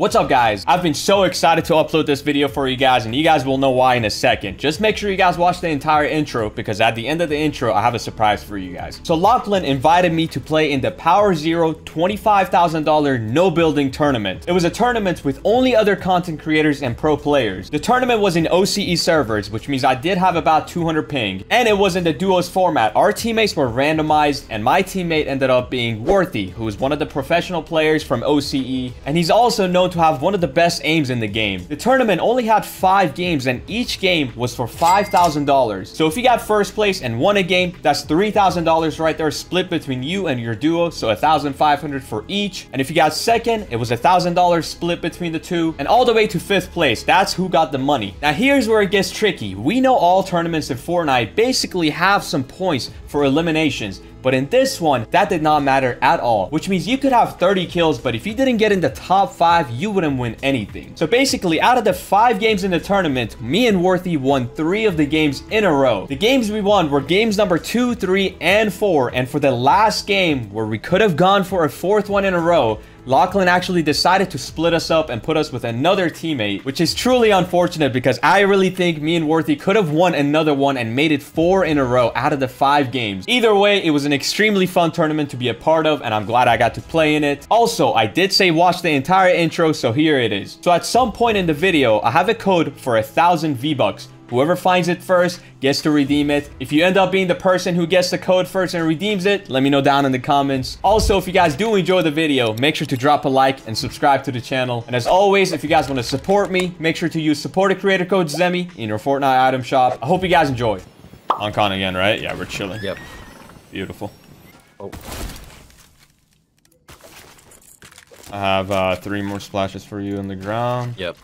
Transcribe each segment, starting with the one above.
What's up guys? I've been so excited to upload this video for you guys and you guys will know why in a second. Just make sure you guys watch the entire intro because at the end of the intro, I have a surprise for you guys. So Lachlan invited me to play in the Power Zero $25,000 no building tournament. It was a tournament with only other content creators and pro players. The tournament was in OCE servers, which means I did have about 200 ping and it was in the duos format. Our teammates were randomized and my teammate ended up being Worthy, who is one of the professional players from OCE and he's also known to have one of the best aims in the game. The tournament only had five games and each game was for $5,000. So if you got first place and won a game, that's $3,000 right there split between you and your duo. So 1,500 for each. And if you got second, it was $1,000 split between the two and all the way to fifth place. That's who got the money. Now here's where it gets tricky. We know all tournaments in Fortnite basically have some points for eliminations. But in this one, that did not matter at all, which means you could have 30 kills, but if you didn't get in the top 5, you wouldn't win anything. So basically, out of the 5 games in the tournament, me and Worthy won 3 of the games in a row. The games we won were games number 2, 3, and 4, and for the last game, where we could have gone for a 4th one in a row, Lachlan actually decided to split us up and put us with another teammate, which is truly unfortunate because I really think me and Worthy could have won another one and made it four in a row out of the five games. Either way, it was an extremely fun tournament to be a part of and I'm glad I got to play in it. Also, I did say watch the entire intro, so here it is. So at some point in the video, I have a code for a thousand V-Bucks Whoever finds it first gets to redeem it. If you end up being the person who gets the code first and redeems it, let me know down in the comments. Also, if you guys do enjoy the video, make sure to drop a like and subscribe to the channel. And as always, if you guys want to support me, make sure to use supported creator code Zemie in your Fortnite item shop. I hope you guys enjoy. On con again, right? Yeah, we're chilling. Yep. Beautiful. Oh. I have uh, three more splashes for you in the ground. Yep.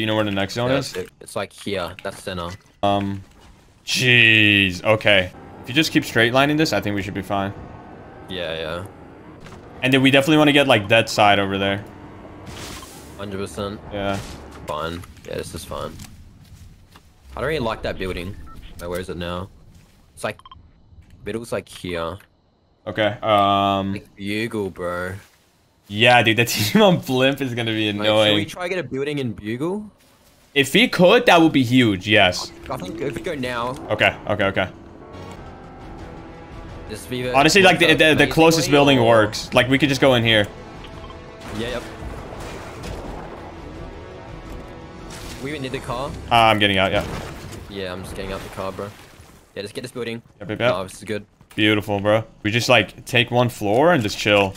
Do you know where the next zone Yeah, is? it- It's like here. That's center. Um, jeez. Okay. If you just keep straight lining this, I think we should be fine. Yeah, yeah. And then we definitely want to get like that side over there. 100%. Yeah. Fine. Yeah, this is fine. I don't really like that building. Wait, where is it now? It's like... It looks like here. Okay. Um. Like Bugle, bro. Yeah, dude. The team on Blimp is gonna be Like, should we try to get a building in Bugle? If he could, that would be huge. Yes. I think if we go now, Okay. Okay. Okay. Honestly, like the the, the closest way, building or- works. Like we could just go in here. Yeah, yep. We need the car? Uh, I'm getting out. Yeah. Yeah, I'm just getting out the car, bro. Yeah, just get this building. Yep, yep, yep. Oh, this is good. Beautiful, bro. We just like take one floor and just chill.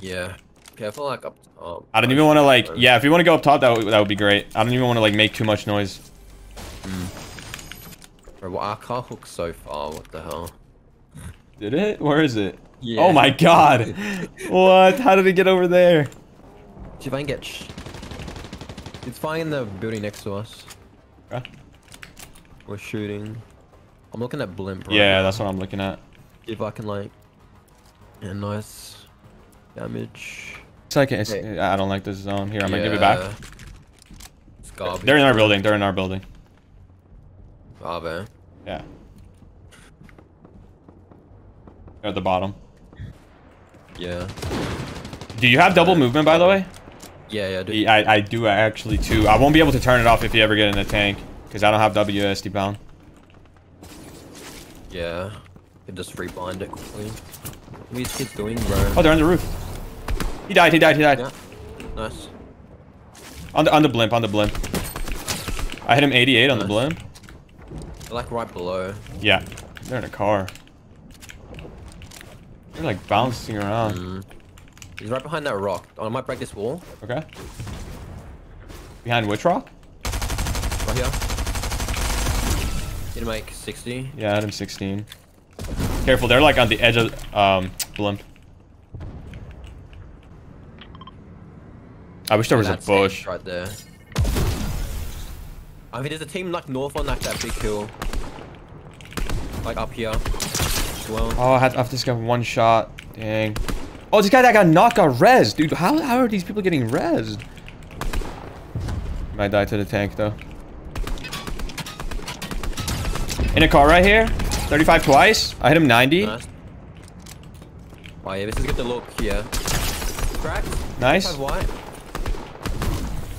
Yeah. Careful, like up top. I don't even want to like. Yeah, if you want to go up top, that would, that would be great. I don't even want to like make too much noise. Hmm. Bro, well, our car hooks so far. What the hell? Did it? Where is it? Yeah. Oh my god. what? How did it get over there? See if I can get. It's fine in the building next to us. Okay. We're shooting. I'm looking at blimp. Right Yeah, now. that's what I'm looking at. If I can like. Yeah, nice damage. It's like it's, Hey. I don't like this zone. Here, I'm gonna give it back. Yeah. They're in our building. They're in our building. Oh, are they? Yeah. They're at the bottom. Yeah. Do you have double movement, by the way? Yeah, yeah. Dude. Yeah, I, I do actually too. I won't be able to turn it off if you ever get in a tank because I don't have WSD bound. Yeah. Can just rebind it quickly. What are these kids doing, bro? Oh, they're on the roof. He died. He died. He died. Yeah. Nice. On the on the blimp. On the blimp. I hit him 88 on the Nice. blimp. They're like right below. Yeah. They're in a car. They're like bouncing around. Mm. He's right behind that rock. Oh, I might break this wall. Okay. Behind which rock? Right here. Need to make 60. Yeah, I had him 16. Careful, they're like on the edge of um blimp. I wish there was a bush. right there. I mean, there's a team like north on like that big hill. Like up here. Well. Oh, I have, I have to get one shot. Dang. Oh, this guy that got knocked got res. Dude, how, how are these people getting rezzed? Might die to the tank, though. In a car right here. 35 twice. I hit him 90. Nice. Oh yeah, this is good to look here. Cracked. Nice.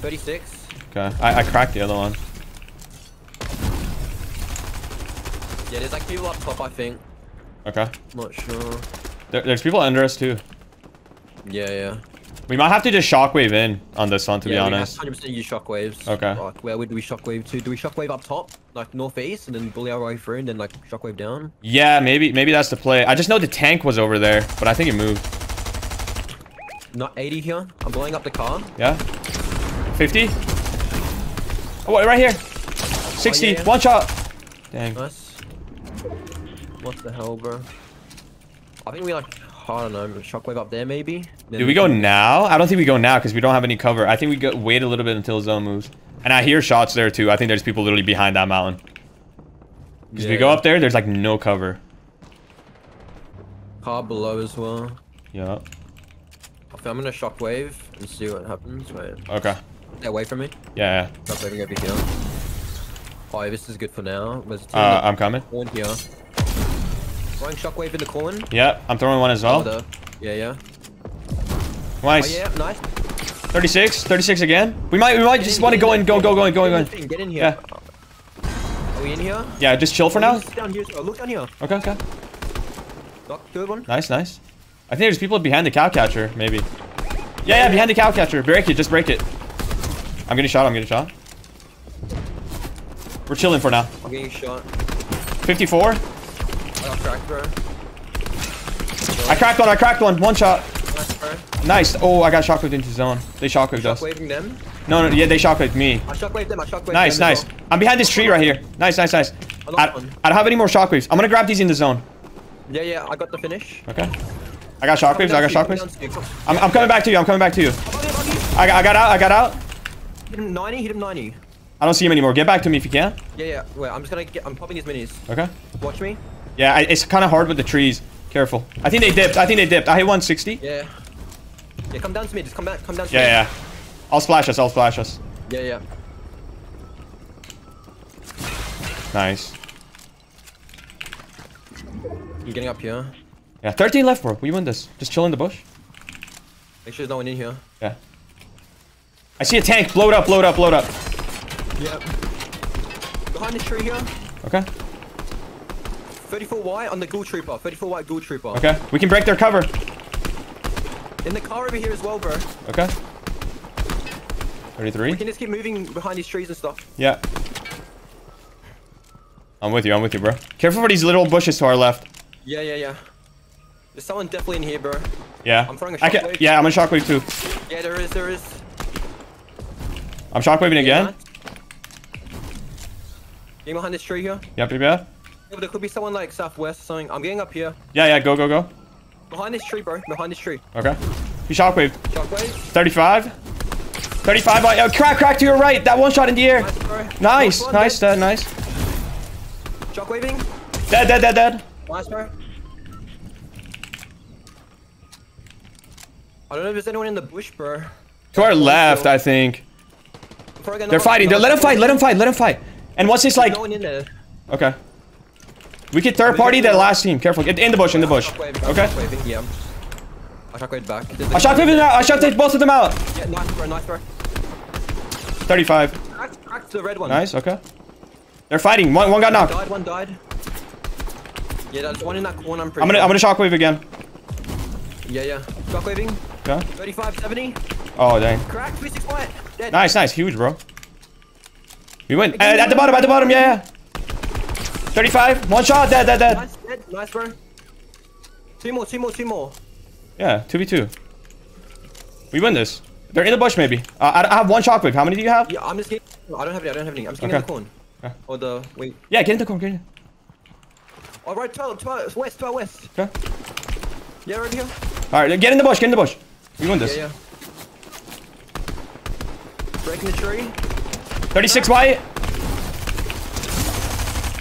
35 white. 36. Okay. I, I cracked the other one. Yeah, there's like people up top, I think. Okay. Not sure. There, there's people under us too. Yeah, yeah. We might have to just shockwave in on this one, to be yeah, honest. we 100% use shockwaves. Okay. Like, where would we shockwave to? Do we shockwave up top, like northeast, and then bully our way through, and then like shockwave down? Yeah, maybe maybe that's the play. I just know the tank was over there, but I think it moved. Not 80 here. I'm blowing up the car. Yeah? 50? Oh, wait, right here. 60. yeah, yeah. One shot. Dang. Nice. What the hell, bro? I think we like, I don't know, shockwave up there maybe. Then Do we go now? I don't think we go now because we don't have any cover. I think we go wait a little bit until zone moves. And I hear shots there too. I think there's people literally behind that mountain. Because if we go up there, there's like no cover. Car below as well. Yeah. I think I'm gonna shockwave and see what happens. Wait, Okay. Away from me. Yeah, Shockwaving over here. Oh, this is good for now. There's a team. Uh, I'm coming. corn here. Throwing shockwave in the corn. Yeah, I'm throwing one as well. Order. Yeah, yeah. Nice. Oh yeah, nice. 36. 36 again. We might we might just Get in, want to go in go, go, go, go, in go. in. Get in here. Yeah. Are we in here? Yeah, just chill for now. Look Down here. Oh, look down here. Okay, okay. Knock, good one. Nice, nice. I think there's people behind the cow catcher, maybe. Yeah, yeah, behind the cow catcher. Break it, just break it. I'm getting shot, I'm getting shot. We're chilling for now. I'm getting shot. 54. I got cracked, bro. I cracked one, I cracked one. One shot. Nice. Nice. Oh, I got shockwaved into zone. They shockwaved us. Shockwaving them. No, no, yeah, they shockwaved me. I shockwaved them. I shockwaved Nice, them nice. well. I'm behind this tree right here. Nice, nice, nice. I I, don't have any more shockwaves. I'm gonna grab these in the zone. Yeah, yeah. I got the finish. Okay. I got shockwaves, I got shockwaves. down to you, coming down to you. I'm, I'm coming back to you, I'm coming back to you. Buggy, buggy. I, I got out, I got out. Hit him 90. Hit him 90. I don't see him anymore. Get back to me if you can. Yeah, yeah. Wait, I'm just gonna get. I'm popping his minis. Okay. Watch me. Yeah, I, it's kind of hard with the trees. Careful. I think they dipped. I think they dipped. I hit 160. Yeah, Yeah. Yeah, come down to me. Just come back. Come down to me. Yeah, yeah. I'll splash us. I'll splash us. Yeah, yeah. Nice. I'm getting up here. Yeah, 13 left, bro. We win this. Just chill in the bush. Make sure there's no one in here. Yeah. I see a tank. Blow it up, blow it up, blow it up. Yep. Behind this tree here. Okay. 34 white on the ghoul trooper. 34 white ghoul trooper. Okay. We can break their cover. In the car over here as well, bro. Okay. 33. We 33. can just keep moving behind these trees and stuff. Yeah. I'm with you. I'm with you, bro. Careful for these little bushes to our left. Yeah, yeah, yeah. There's someone definitely in here, bro. Yeah. I'm throwing a I can, shockwave. yeah, I'm a shockwave too. Yeah, there is, there is. I'm shockwaving again. Yeah. Getting behind this tree here. Yep. Yeah, there could be someone like southwest or something. I'm getting up here. Yeah, yeah. Go, go, go. Behind this tree, bro. Behind this tree. Okay. He shockwave. Shockwave. 35. 35. Oh, yeah, crack, crack to your right. That one shot in the air. Nice. Nice, nice, dead. dead, nice. Shockwaving. Dead, dead, dead, dead. Nice, bro. I don't know if there's anyone in the bush, bro. To our left, I think. Before I get They're fighting. They're, let them fight. Let them fight. Let them fight. And what's this like? No one in there. Okay. We could third party that last team. Careful. Get in the bush. In the bush. Shockwave, Okay. I shockwaved back. I shot them out. I shot both of them out. Yeah, nice, bro. Nice, bro. 35. Cracked, cracked the red one. Nice. Okay. They're fighting. One, one got knocked. Died, one died. Yeah, there's one in that corner, I'm pretty I'm gonna, I'm gonna shockwave again. Yeah, yeah. Shockwaving. Okay. 35, 70. Oh dang. Crack, 36. Dead. Nice, nice, huge, bro. We win. Uh, at the bottom, at the bottom, yeah, yeah. 35. One shot. Dead, dead, dead. Nice, dead. Nice, bro. Two more, two more, two more. Yeah. Two v two. We win this. They're in the bush, maybe. Uh, I, I have one shockwave. How many do you have? Yeah, I'm just getting. I don't have any, I don't have any. I'm just getting Okay. in the corn. Okay. Or the. Wait. Yeah, get in the corner. Get in. Oh, right, 12, 12, west, 12, west. Okay. Yeah, right here. All right, get in the bush. Get in the bush. We win this. Yeah, yeah. Breaking the tree. 36 white.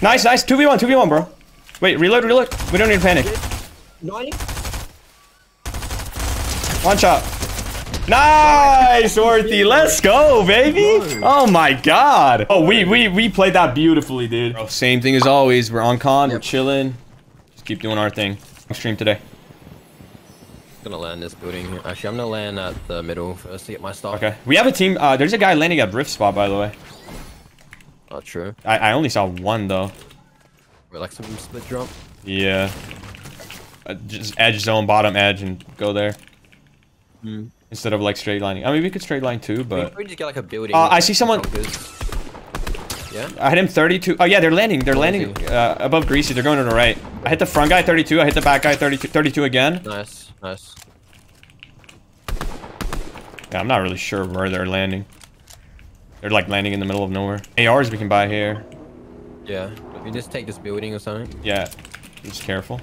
Nice, nice. 2v1, 2v1, bro. Wait, reload, reload. We don't need to panic. 90. One shot. Nice, Worthy. Let's go, baby. Oh my god. Oh, we we we played that beautifully, dude. Bro, same thing as always. We're on con. We're chilling. Just keep doing our thing. Stream today. Gonna land this building. Actually, I'm gonna land at the middle first to get my stuff. Okay. We have a team. Uh, there's a guy landing at Rift Spot, by the way. Oh, true. I, I only saw one, though. We're like some split jump. Yeah. Uh, just edge zone, bottom edge, and go there. Hmm. Instead of, like, straight lining. I mean, we could straight line, too, but... We could just get like a building. Uh, I see someone- bunkers. Yeah. I hit him 32. Oh, yeah, they're landing. They're landing uh, above Greasy. They're going to the right. I hit the front guy, 32. I hit the back guy, 32, 32 again. Nice. Nice. Yeah, I'm not really sure where they're landing. They're, like, landing in the middle of nowhere. ARs we can buy here. Yeah. If you just take this building or something. Yeah. Just careful.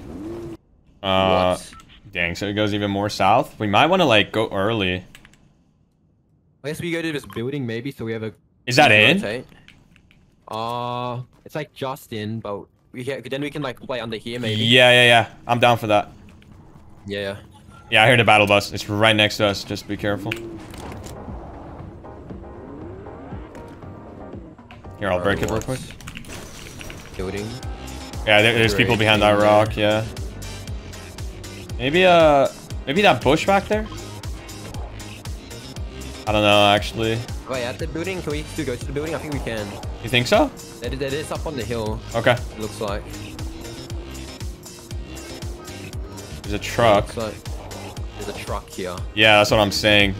Uh, what? dang, so it goes even more south? We might want to, like, go early. I guess we go to this building maybe so we have a. Is that in? rotate. Uh, it's like Justin, but we can, then we can like play under here maybe. Yeah, yeah, yeah. I'm down for that. Yeah. yeah. Yeah, I heard the battle bus. It's right next to us. Just be careful. Here, I'll break it real quick. Building. Yeah, there, there's people behind that rock. Yeah. Maybe uh, maybe that bush back there. I don't know actually. Wait, at the building, can we still go to the building? I think we can. You think so? That is, that is up on the hill. Okay. It looks like. There's a truck. Looks like there's a truck here. Yeah, that's what I'm saying.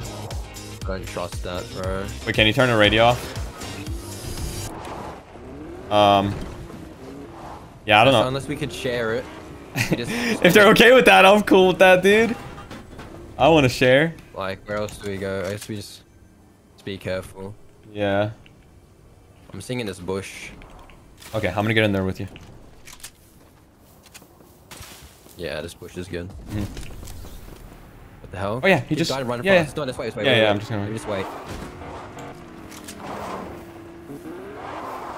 Don't trust that, bro. Wait, can you turn the radio off? Um. Yeah, I don't So know. unless we could share it. just- if they're okay with that, I'm cool with that, dude. I want to share. Like, where else do we go? I guess we just be careful. Yeah. I'm seeing in this bush. Okay, I'm gonna get in there with you. Yeah, this bush is good. Mhm. What the hell? Oh, yeah, he just- run yeah, fast. No, this way, this way. Yeah, wait, yeah, wait. I'm just gonna- Let Just wait.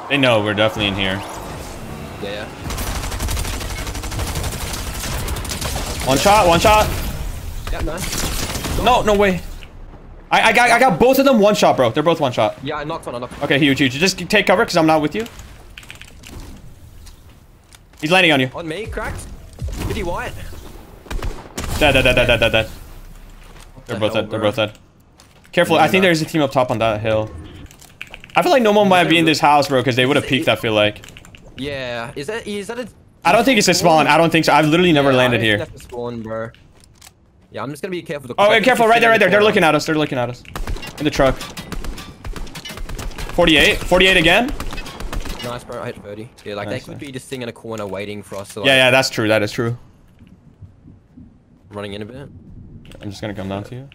They know we're definitely in here. Yeah, yeah. One shot, one shot. Yeah, nice. No, no way. I, I got I got both of them one shot, bro. They're both one shot. Yeah, I knocked one, I knocked one. Okay, huge, huge. Just take cover because I'm not with you. He's landing on you. On me, cracked. Pretty white. Dead, dead, dead, dead, dead, dead, dead. They're the both hell, dead. They're both dead. Careful. I think there's a team up top on that hill. I feel like no one might be in this house, bro, because they would have peeked. I feel like. Yeah. Is that is that a? I don't think it's a spawn. I don't think so. I've literally never Yeah, landed I here. think that's a spawn, bro. Yeah, I'm just gonna be careful. Oh, wait, careful! Right there, right there. They're looking at us. They're looking at us. In the truck. 48. 48 again. Nice, bro. I hit 30. Yeah, like Nice, they could nice. be just sitting in a corner waiting for us to like Yeah, yeah, that's true. That is true. running in a bit. I'm just gonna come down to you.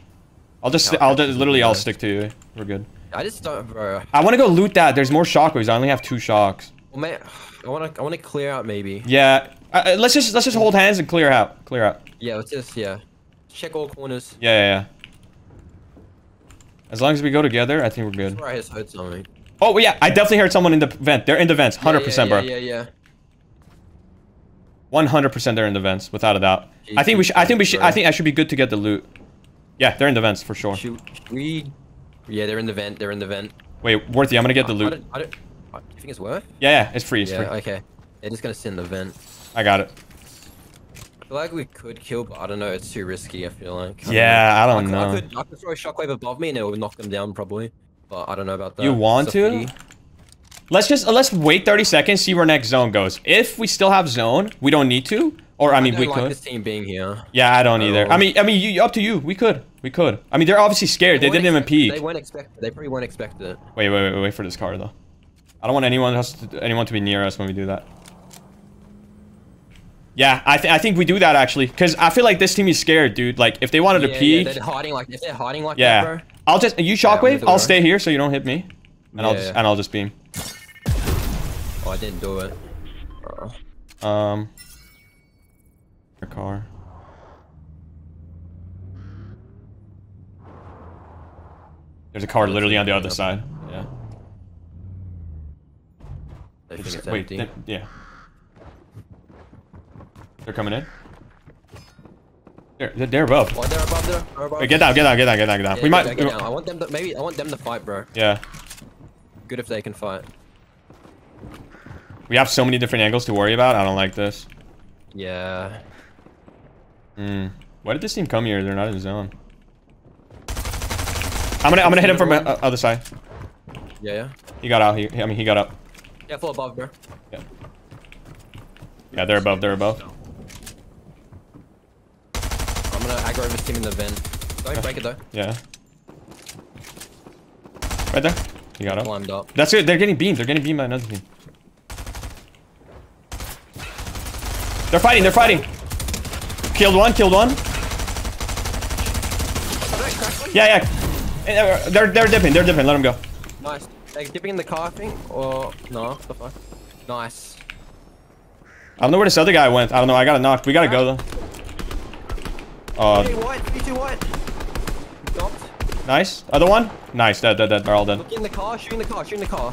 I'll just, I'll just, literally, I'll stick to you. We're good. I just don't, bro. I want to go loot that. There's more shockwaves. I only have two shocks. Well, man, I wanna I wanna clear out maybe. Yeah. Uh, let's just, let's just hold hands and clear out. Clear out. Yeah, let's just yeah. Check all corners. Yeah, yeah, yeah. As long as we go together, I think we're good. I heard something. Oh yeah, I definitely heard someone in the vent. They're in the vents, 100%, yeah, bro. Yeah, yeah. yeah. One hundred percent, they're in the vents, without a doubt. I think we should. I think we should. I think I should be good to get the loot. Yeah, they're in the vents for sure. Should we? Yeah, they're in the vent. They're in the vent. Wait, Worthy, I'm gonna get the I loot. don't, I don't, I- you think it's worth? Yeah, yeah, it's free. It's Yeah, free. okay. They're just gonna sit in the vent. I got it. I feel like we could kill, but I don't know. It's too risky. I feel like. I Yeah, I don't I, could- know. I could, I could throw a shockwave above me and it would knock them down probably, but I don't know about that. You want to? Let's just let's wait 30 seconds, see where next zone goes. If we still have zone, we don't need to. Or I mean, don't we like could. this team being here. Yeah, I don't either. I Oh. mean, I mean, you, up to you. We could. We could. I mean, they're obviously scared. They, weren't didn't even peek. They weren't expect. They probably weren't expect it. Wait, wait, wait, wait for this car though. I don't want anyone else to, anyone to be near us when we do that. Yeah, I, th I think we do that actually, because I feel like this team is scared, dude. Like, if they wanted to yeah, peek, yeah, they're hiding like if they're hiding like yeah, that, bro. I'll just you shockwave. gonna I'll stay here so you don't hit me, and I'll just yeah. and I'll just beam. Oh, I didn't do it. Um, your car. There's a car literally on the other side. Yeah. I think it's Wait, yeah. They're coming in. They're they're, above. Oh, they're above there. They're above. Wait, get down, get down, get down, get down, get down. Yeah, we get might. down, get down. I want them to maybe. I want them to maybe. I want them to fight, bro. Yeah. Good if they can fight. We have so many different angles to worry about. I don't like this. Yeah. Hmm. Why did this team come here? They're not in the zone. I'm gonna I'm gonna hit him from the uh, other side. Yeah, yeah. He got out. He, I mean, he got up. Yeah, full above, bro. Yeah. Yeah, they're above. They're above. Aggro this team in the vent. Don't break it though. Yeah. Right there. He got up. Climbed up. That's it. They're getting beamed. They're getting beamed by another team. They're fighting. They're fighting. Killed one. Killed one. Yeah, yeah. Uh, They're they're dipping. They're dipping. Let them go. Nice. Like dipping in the car, I think, or no? What the fuck? Nice. I don't know where this other guy went. I don't know. I got a knocked. We gotta go though. Hey, Uh, white. Three, two, white. Knocked. nice. Other one. Nice. Dead. Dead. Dead. They're all dead. Look in the car. Shooting the car. Shooting the car.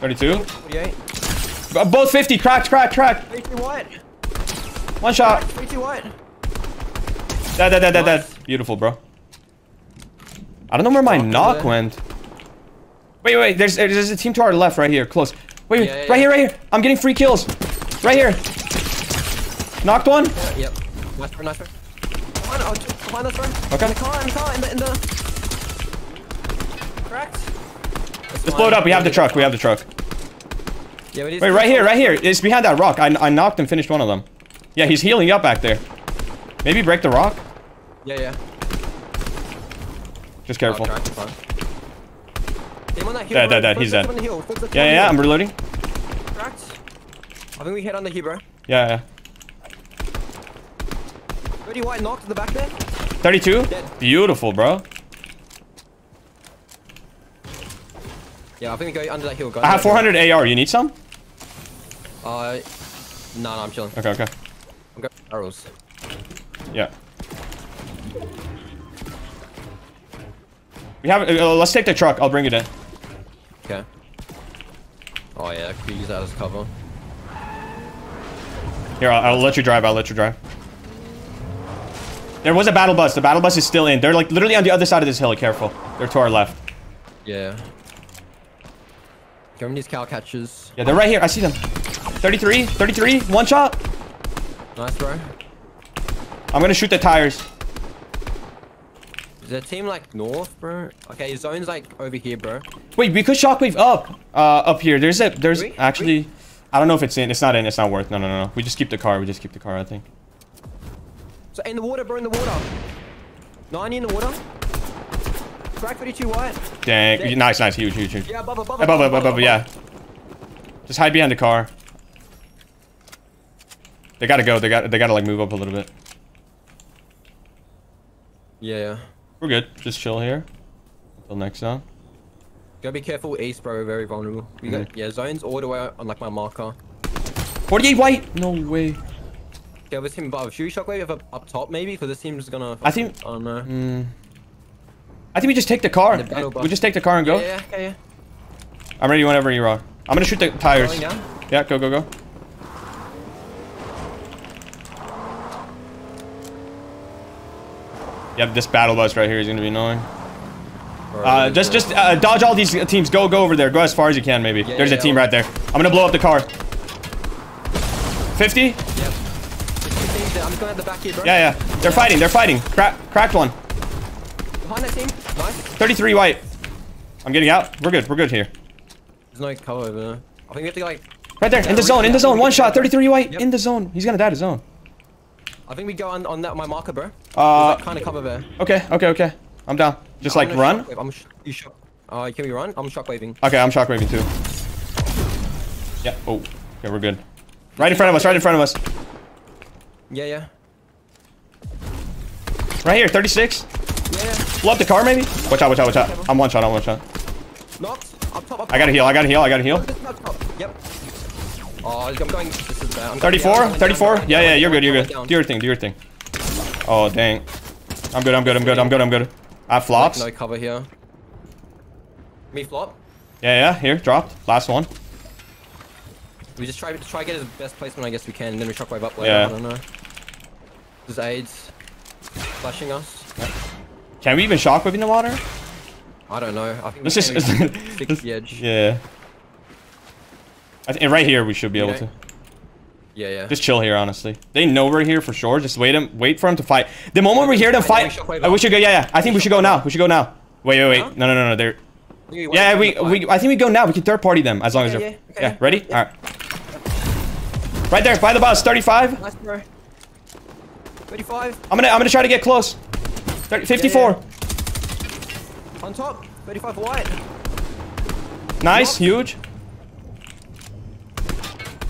32. 48. Uh, Both 50. Cracked. Cracked. Cracked. Three, two, white. One shot. Three, two, white. Dead. Dead. Dead. Dead. Dead. Beautiful, bro. I don't know where my Knock knock there. went. Wait, wait. There's there's a team to our left right here. Close. Wait, wait. Yeah, yeah, right yeah. here. Right here. I'm getting free kills. Right here. Knocked one. Yeah, yep. Nice, bro. Nice, bro. Behind, oh, just behind us, bro. Okay. In the car. In the car. In the. In the... Cracked. Let's blow it up. We have the truck. We have the truck. Yeah, we need Wait, right here. Right here. It's behind that rock. I, I knocked and finished one of them. Yeah, he's healing up back there. Maybe break the rock. Yeah, yeah. Just careful. Cracked, fine. Him on that hill, Dead, dead, dead. He's dead. him on the hill. Focus him Yeah, yeah, yeah. I'm reloading. Cracked. I think we hit on the hill, bro. Yeah, yeah. 30 white knocked in the back there. 32. Dead. Beautiful, bro. Yeah, I think we go under that hill. Go I have under that 400 AR. You need some? Uh, no, no, I'm chilling. Okay, okay. I'm going arrows. Yeah. We have. Uh, let's take the truck. I'll bring it in. Okay. Oh yeah, could use that as cover. Here, I'll, I'll let you drive. I'll let you drive. There was a battle bus. The battle bus is still in. They're like literally on the other side of this hill. Careful. They're to our left. Yeah. Give him these cow catchers. Yeah, they're right here. I see them. 33, 33, one shot. Nice, bro. I'm gonna shoot the tires. Is there a team like north, bro? Okay, your zone's like over here, bro. Wait, we could shockwave up. Uh, up here. There's a. There's We- actually. I don't know if it's in. It's not in. It's not worth. No, no, no, no. We just keep the car. We just keep the car. I think. So in the water, bro, in the water. 90 in the water. Crack 32 white. Dang. Dead. Nice, nice. Huge, huge, huge. Yeah, above, above, Above, above, above. Yeah. Just hide behind the car. They gotta go. They got. They gotta like move up a little bit. Yeah, yeah. We're good. Just chill here. Until next zone. Gotta be careful east, bro. We're very vulnerable. We Mm-hmm. yeah zones all the way on like my marker. 48 white. No way. Yeah, this team above. Shoot shockwave up, up top maybe, because this team's gonna. I think- I don't know. Mm. I think we just take the car. The We just take the car and go. Yeah, yeah, yeah, yeah. I'm ready whenever you are. I'm gonna shoot the tires. Yeah, go, go, go. Yep, this battle bus right here is gonna be annoying. Uh, just, just uh, dodge all these teams. Go, go over there. Go as far as you can, maybe. Yeah, There's a team I'll- right there. I'm gonna blow up the car. 50? Yep. I'm at the back here, bro. Yeah, yeah. They're fighting. They're fighting. Crack, cracked one. Behind that team. Nice. 33 white. I'm getting out. We're good. We're good here. There's no cover over there. I think we have to like. Right there. In the zone. In the zone. One shot. 33 white. Yep. In the zone. He's gonna die to zone. I think we go on on that my marker, bro. Uh, kind of cover there. Okay. Okay. Okay. I'm down. Just I'm like run. I'm sh you shock. Uh, can we run? I'm shockwaving. Okay. I'm shockwaving too. Yeah. Oh. Okay. We're good. Right in front of us. Right in front of us. Yeah, yeah. Right here. 36. Yeah, yeah. Up the car maybe. Watch out. Watch out. Watch out. I'm one shot. I'm one shot. Knocked. Up top, up top. I gotta heal. I gotta heal. I gotta heal. This is up top. Yep. Oh, I'm going. This is bad. I'm 34? down, I'm 34? down, Yeah, yeah, you're good, you're good. going Do your thing, do your thing. Oh, dang. I'm good, I'm good, I'm good, I'm good, I'm good. I have flops. No cover here. Me flop. Yeah, yeah, here, dropped. Last one. We just try to try to get his best placement, I guess we can, and then we shockwave up later. Yeah. I don't know. There's AIDS flashing us. Can we even shockwave in the water? I don't know. I think Let's we just... can stick to the edge. yeah. I think right here we should be You able know? to. Yeah, yeah. Just chill here, honestly. They know we're here for sure. Just wait him, wait for him to fight. The moment we hear them I fight, think we should uh, go. Yeah, yeah. I think we should go now. We should go now. Wait, wait, wait. Huh? No, no, no, no. They're. You wait Yeah, for we, we. I think we go now. We can third party them as long as they're. yeah, Yeah, ready? Yeah. All right. Right there, by the bus, 35. Nice, bro. 35. I'm gonna, I'm gonna try to get close. 30, 54. On top. 35 white. Nice, huge.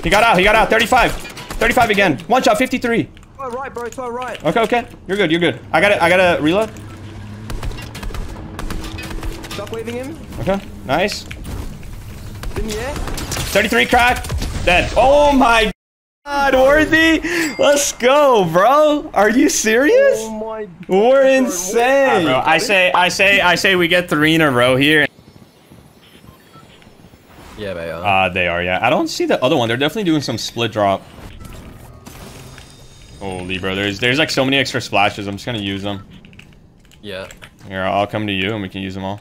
He got out. He got out. 35. 35 again. One shot. 53. To our right, bro. To our right. Okay, okay. You're good. You're good. I got it. I gotta reload. Stop waving him. Okay. Nice. In the air. 33 crack. Dead. Oh my god, Worthy. Let's go, bro. Are you serious? Oh my. We're insane. Bro, I say, I say, I say we get three in a row here. Yeah, they are. Uh, they are, yeah. I don't see the other one. They're definitely doing some split drop. Holy, bro. There's, there's like so many extra splashes. I'm just gonna use them. yeah. Here, I'll come to you and we can use them all.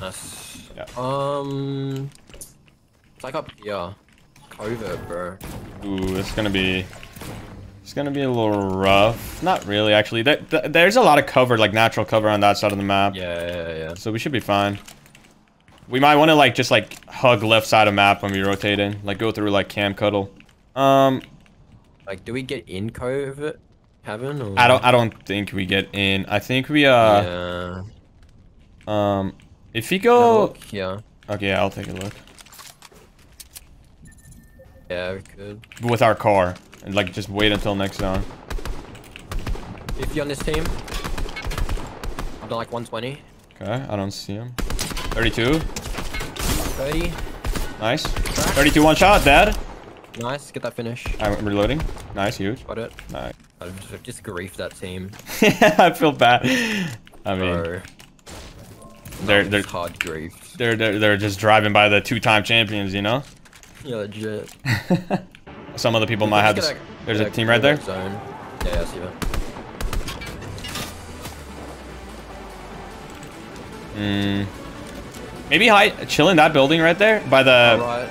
Nice. Yeah. Um. It's like up here. Covert, bro. Ooh, it's gonna be... It's gonna be a little rough. Not really, actually. There, there's a lot of cover, like natural cover on that side of the map. Yeah, yeah, yeah. So we should be fine. We might want to like just like hug left side of map when we rotate in. Like go through like Camp Cuddle. Um, Like, do we get in covert? Heaven? Or... I don't I don't think we get in. I think we uh Yeah. um if a go Yeah. okay, I'll take a look Yeah, we could. with our car and like just wait until next zone. If you're on this team, I've done like 120. Okay, I don't see him. 32, 30. nice. 32 one shot, dead. Nice, get that finish. I'm reloading. Nice, huge. Got it. Nice. I've just griefed that team. I feel bad. I mean, Bro. They're they're they're they're, they're just driving by the two-time champions, you know. Yeah, legit. Some other people might have this. get a- There's a team right there. Zone. Yeah, I see that. Hmm. Maybe high, chill in that building right there by the, Alright.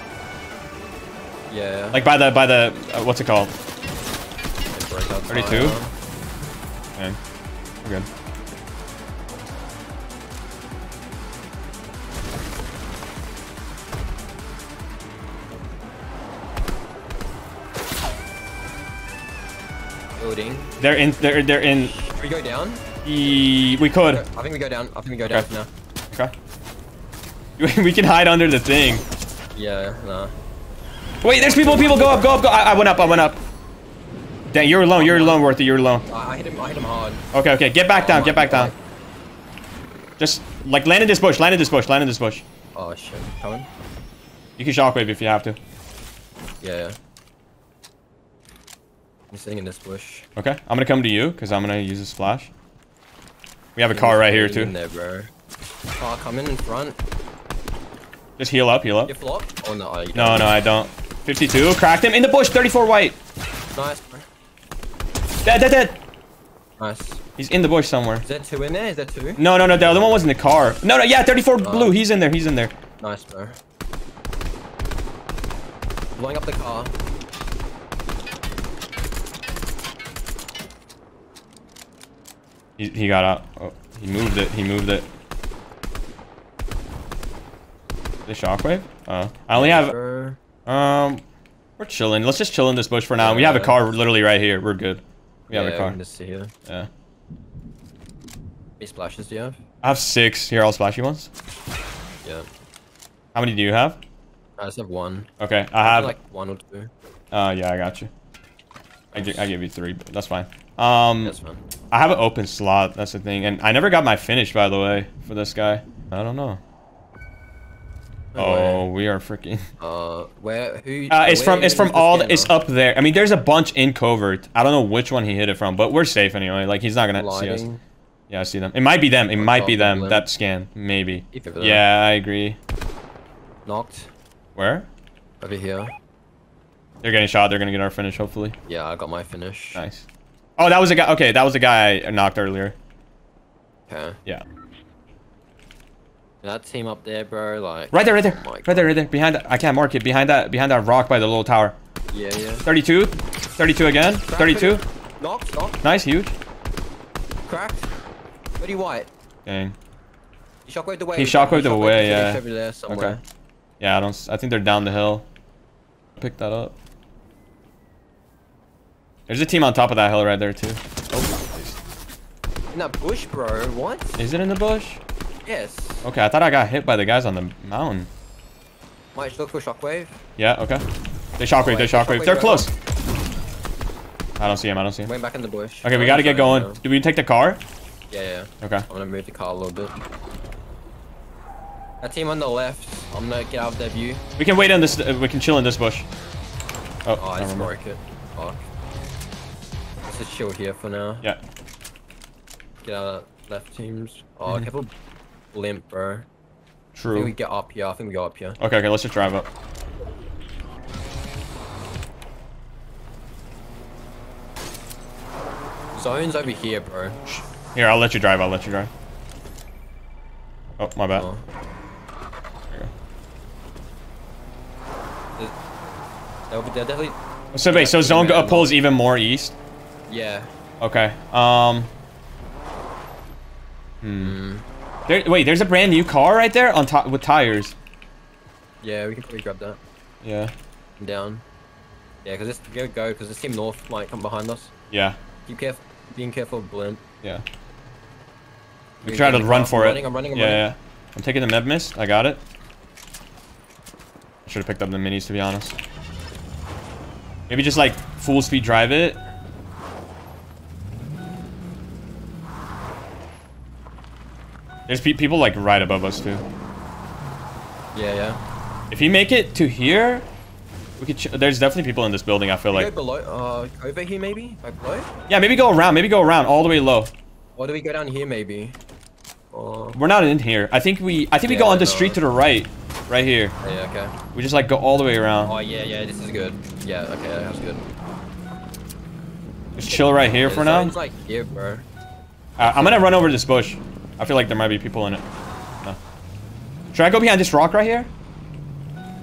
Yeah. like by the by the uh, what's it called? 32? Okay, we're good. Building. They're in. They're they're in. Can we go down? E we could. I think we go down. I think we go down Okay. now. Okay. we can hide under the thing. Yeah, nah. Wait, there's people. People, go up, go up, go. I, I went up. I went up. Dang, you're alone. You're alone, Worthy. You're alone. I, hit him. I hit him hard. Okay, okay. Get back down. Get back down. Just like land in this bush. Land in this bush. Land in this bush. Oh shit. Coming? You can shockwave if you have to. Yeah. yeah. I'm sitting in this bush. Okay, I'm gonna come to you because I'm gonna use this flash. We have a car right here In too. there, bro. Car coming in front. Just heal up, heal up. You flop? Oh no. you No, no, I don't. 52, cracked him in the bush. 34 white. Nice. bro. Dead, dead, dead. Nice. He's in the bush somewhere. Is there two in there? Is there two? No, no, no. The other one was in the car. No, no, yeah, 34 Oh. blue. He's in there. He's in there. Nice, bro. Blowing up the car. He, he got out. Oh, he moved it. He moved it. The shockwave? Uh, I only have. Um, we're chilling. Let's just chill in this bush for now. We have a car literally right here. We're good. We have yeah, a car. just see here. Yeah. How many splashes do you have? I have six. Here, I'll splash you once. Yeah. How many do you have? I just have one. Okay, I have. like one or two. Uh, yeah, I got you. I, gi- I give you three, but that's fine. Um, fine. I have an open slot. That's the thing, and I never got my finish, by the way, for this guy. I don't know. Oh, we are freaking. Uh, where? Who? Uh, it's from it's from all. The, it's up there. I mean, there's a bunch in covert. I don't know which one he hit it from, but we're safe anyway. Like he's not gonna see us. Yeah, I see them. It might be them. It might be them. That scan, maybe. Yeah, I agree. Knocked. Where? Over here. They're getting shot. They're gonna get our finish, hopefully. Yeah, I got my finish. Nice. Oh, that was a guy. Okay, that was the guy I knocked earlier. Okay. Yeah. That team up there, bro, like... Right there, right there. Oh right there, right there. Behind that. I can't mark it. Behind that behind that rock by the little tower. Yeah, yeah. 32. 32 again. 32. Knocked, knocked, Nice, huge. cracked. 30 white. Dang. He shockwaved away. He shockwaved away, the yeah. Okay. Yeah, I don't. s- I think they're down the hill. Pick that up. There's a team on top of that hill right there too. Oh. In that bush, bro. What? Is it in the bush? Yes. Okay, I thought I got hit by the guys on the mountain. Might just look for shockwave. Yeah. Okay. They shockwave. They shockwave. They're close. I don't see him. I don't see him. Went back in the bush. Okay, we gotta get going. Do we take the car? Yeah, yeah. Okay. I'm gonna move the car a little bit. That team on the left, I'm gonna get out of their view. We can wait in this. Uh, we can chill in this bush. Oh, Oh, I just broke it. Fuck. Let's just chill here for now. Yeah. Get out of left teams. Oh, Mhm. careful blimp, bro. I think True. we get up here. I think we go up here. Okay. Okay. Let's just drive up. Zone's over here, bro. Here, I'll let you drive. I'll let you drive. Oh, my bad. Oh. There you They'll, be- they'll definitely. So wait. So zone man, pulls even more east. Yeah. Okay. Um. Hmm. There, wait, there's a brand new car right there on top with tires. Yeah, we can probably grab that. Yeah. I'm down. Yeah, because this go go because this team north might come behind us. Yeah. Keep careful, being careful, of blimp. Yeah. We You try to run for I'm it. running, I'm running, I'm yeah, running. yeah. I'm taking the med mist. I got it. Should have picked up the minis to be honest. Maybe just like full speed drive it. There's pe people like right above us too. Yeah, yeah. If you make it to here, we could. There's definitely people in this building. I feel like. go below, uh, over here maybe? Like below? Yeah, maybe go around. Maybe go around all the way low. Or do we go down here maybe? Or, We're not in here. I think we. I think we go on the street to the right, right here. oh, yeah, okay. We just like go all the way around. Oh yeah, yeah, this is good. Yeah, okay, that's good. Just chill right here Yeah, for now. like here, bro. Uh, I'm gonna run over this bush. I feel like there might be people in it. No. Should I go behind this rock right here?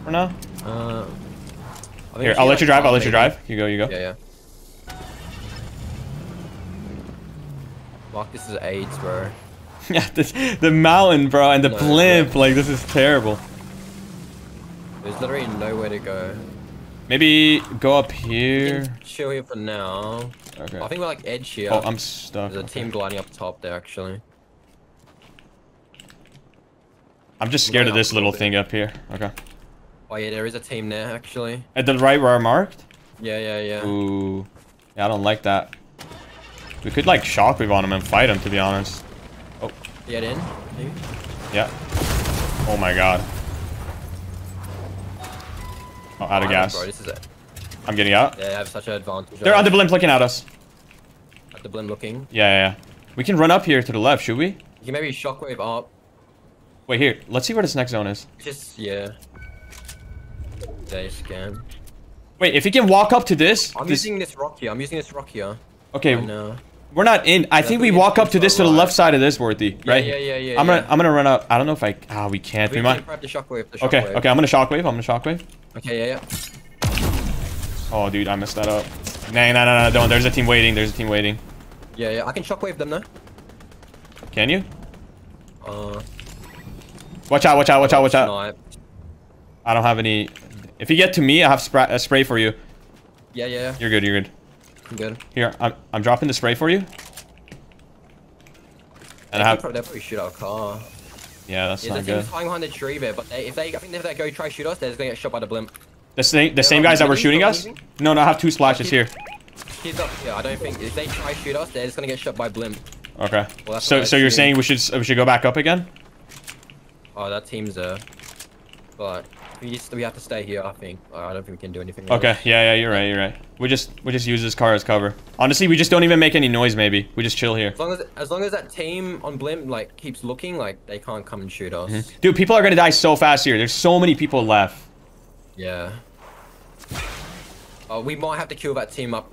For now? Uh, I think here, I'll let you drive. I'll let you drive. You go. You go. Yeah, yeah. Mark, this is AIDS, bro. Yeah. This, the mountain, bro, and the No, blimp. Like this is terrible. There's literally nowhere to go. Maybe go up here. chill here for now. Okay. I think we're like edge here. Oh, I'm stuck. There's a Okay. team gliding up top there, actually. I'm just scared of this little little thing up here. Okay. Oh yeah, there is a team there, actually. At the right where I marked. Yeah, yeah, yeah. Ooh. Yeah, I don't like that. We could like shockwave on him and fight him, to be honest. Oh. Get in, maybe? Yeah. Oh my god. Oh, out of Finally, gas. Bro, this is it. I'm getting out. They have such an advantage. They're on the blimp looking at us. At the blimp looking. Yeah, yeah, yeah. We can run up here to the left, should we? You can maybe shockwave up. Wait, here. Let's see where this next zone is. Just, yeah. They scan. Wait, if we can walk up to this... I'm this using this rock here. I'm using this rock here. okay, now. we're not in. I think we walk up to this to the left side of this, Worthy. Right? yeah, yeah, yeah, I'm gonna, yeah. I'm gonna run up. I don't know if I... Ah, we can't. We We might... grab the shockwave. The Okay, shockwave. okay. I'm gonna shockwave. I'm gonna shockwave. Okay, yeah, yeah. Oh, dude, I messed that up. Nah, nah, nah, nah, don't. There's a team waiting. There's a team waiting. Yeah, yeah. I can shockwave them though. Can you? Uh, Watch out, watch out, watch out, watch out. I don't have any... If you get to me, I have spray, a uh, spray for you. Yeah, yeah. yeah. You're good, you're good. I'm good. Here, I'm, I'm dropping the spray for you. And I have... probably, probably shoot our car. Yeah, that's Yeah, not good. team's hiding behind the tree there, but they, if they, I think if they go try shoot us, they're just gonna get shot by the blimp. The same, the Yeah, same guys that were shooting us? No, no, I have two splashes here. He's up here. I don't think if they try shoot us, they're just gonna get shot by blimp. Okay. Well, so, so you're saying we should, we should go back up again? Oh, that team's there. But we just we have to stay here. I think. I don't think we can do anything. else. Okay, yeah, yeah, you're right, you're right. We just, we just use this car as cover. Honestly, we just don't even make any noise. Maybe we just chill here. As long as as long as that team on blimp like keeps looking, like they can't come and shoot us. Mm-hmm. Dude, people are gonna die so fast here. There's so many people left. Yeah. Oh, we might have to kill that team up.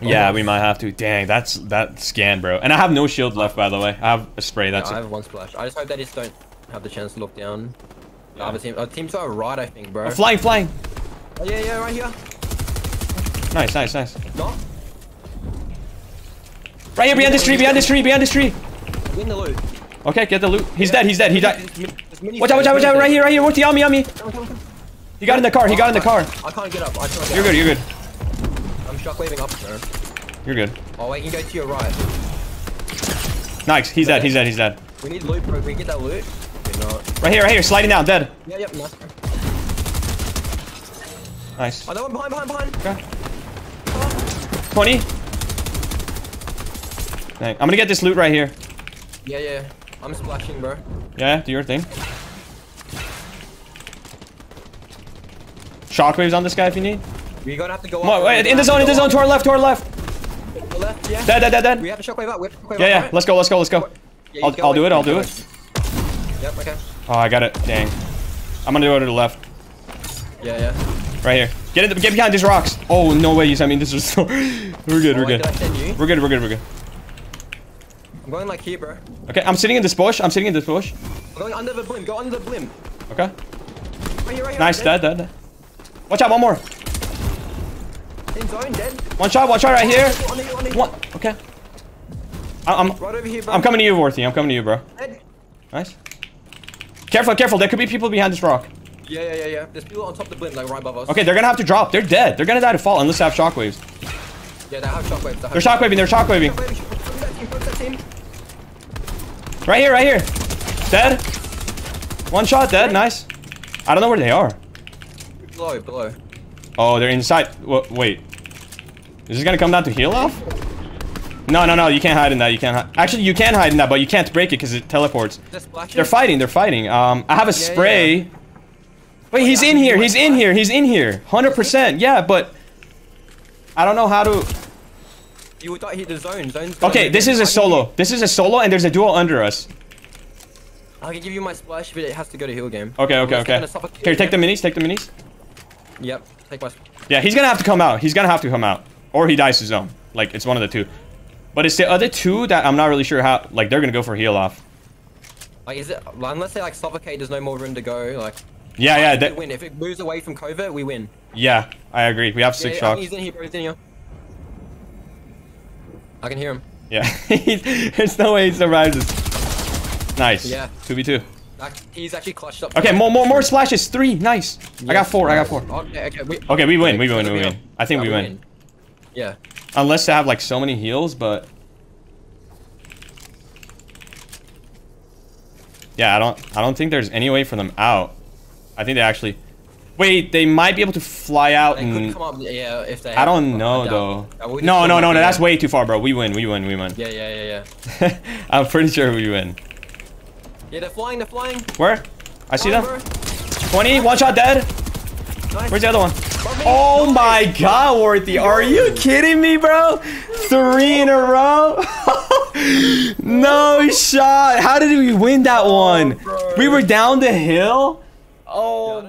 Yeah, we might have to. Dang, that's that scan, bro. And I have no shield left, by the way. I have a spray. That's Yeah, I it. have one splash. I just hope they just don't have the chance to look down. The other team, uh, team to our right, I think, bro. Oh, flying, flying. Oh, yeah, yeah, right here. Nice, nice, nice. No, Right here, behind this tree, behind this tree, behind this tree. win the loot. Okay, get the loot. He's dead, he's dead, he died. This mini- this mini Watch out, watch out, watch out, right here, right here. Worthy, on me, on me. Come come come. He got in the car, he got in the car. I can't get up. I can't get You're good, you're good. I'm shockwaving up, sir. You're good. Oh, wait, you can go to your right. Nice, he's dead, he's dead, he's dead. We need loot, bro. We get that loot. We're not. Right here, right here, sliding down, dead. Yeah, yep, nice, bro. Nice. Oh, that one behind, behind, behind. Okay. 20. Dang, I'm gonna get this loot right here. Yeah, yeah. I'm splashing, bro. Yeah, do your thing. Shockwaves on this guy if you need. We're gonna have to go on, up. wait, in the zone, in the zone, to our left, to our left. To the left, yeah. Dead, dead, dead, dead. We have a shockwave up. We have a shockwave Yeah, up, yeah, right? let's go, let's go, let's go. Yeah, I'll, I'll do it, I'll do away. Okay. Oh, I got it, dang. I'm gonna go to the left. Yeah, yeah. Right here. Get in, get behind these rocks. Oh, no way, You I mean, this is so... We're good, we're Oh, good. I send? We're good, we're good, we're good. I'm going like here, bro. Okay, I'm sitting in this bush, I'm sitting in this bush. I'm going under the blimp. Go under the blimp. Okay. Right here, right here. Nice, dead, dead, dead. Watch out, one more. In zone, dead. One shot, one shot right here. On the, on the, One, okay. I'm, Right over here, bro. I'm coming to you, Worthy. I'm coming to you, bro. Dead. Nice. Careful, careful. There could be people behind this rock. Yeah, yeah, yeah, yeah. There's people on top of the blimp, like right above us. Okay, they're gonna have to drop. They're dead. They're gonna die to fall unless they have shockwaves. Yeah, they have shockwaves. They have They're shockwaving. They're shockwaving. Shockwave, focus that team, focus that team. Right here, right here. Dead. One shot, dead. Nice. I don't know where they are. Below, below. Oh, they're inside. Wait. Is this gonna come down to heal off? No, no, no. You can't hide in that. You can't. Hi Actually, you can hide in that, but you can't break it because it teleports. They're fighting. They're fighting. Um, I have a Yeah, spray. yeah. Wait, he's in here. He's in here. He's in here. Hundred percent. Yeah, but I don't know how to. You would not hit the zone. Zone's Okay, this is a solo. This is a solo, and there's a duo under us. I can give you my splash, but it has to go to heal game. Okay, okay, okay. Here, take the minis. Take the minis. Yep. Take my. Yeah, he's gonna have to come out. He's gonna have to come out, or he dies to zone. Like it's one of the two. But it's the other two that I'm not really sure how. Like they're gonna go for heal off. Like, is it like, unless they like suffocate? There's no more room to go. Like, Yeah, yeah, that, win. If it moves away from covert, we win. yeah. I agree. We have six yeah, shocks. He's in here, bro. He's in here. I can hear him. Yeah, there's no way he survives this. Nice. Yeah. Two v two. He's actually clutched up. Okay, more, more, more splashes. Three. Nice. I got four. I got four. Okay, okay. We, Okay, we win. We win. We win. I think yeah, we win. Yeah. Unless they have like so many heals, but yeah, I don't. I don't think there's any way for them out. I think they actually. Wait, they might be able to fly out They could and. come up. Yeah, if they. I don't know though. No, no, no, no. That's way too far, bro. We win. We win. We win. Yeah, yeah, yeah, yeah. I'm pretty sure we win. Yeah, they're flying. They're flying. Where? I see them. bro. 20. One shot dead. Where's the other one? Oh my god, Worthy. Are you kidding me, bro? Three in a row? no shot. How did we win that one? We were down the hill? Oh my